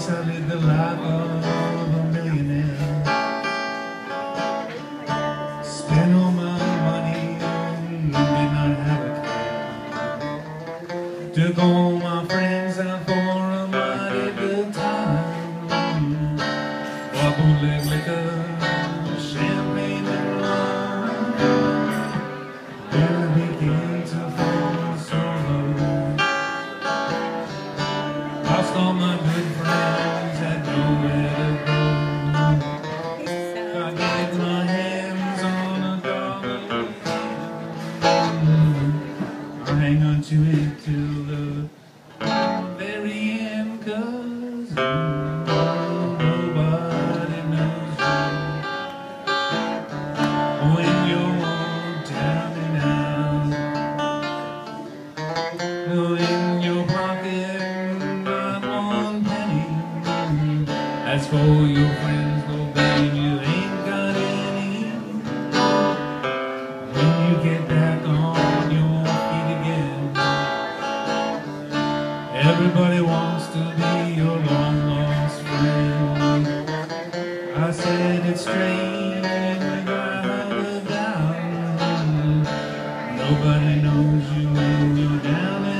once I lived the life of a millionaire. Spent all my money and did not have a care. Took all my friends out for a mighty good time. Bubble liquor. Lost all my good friends, had nowhere to go. I get my hands on a dollar. I hang on to it till the As for your friends, well, babe, you ain't got any. When you get back on your feet again, everybody wants to be your long lost friend. I said it's strange without. Nobody knows you when you're down.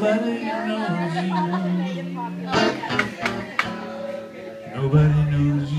Nobody knows you. Nobody knows you.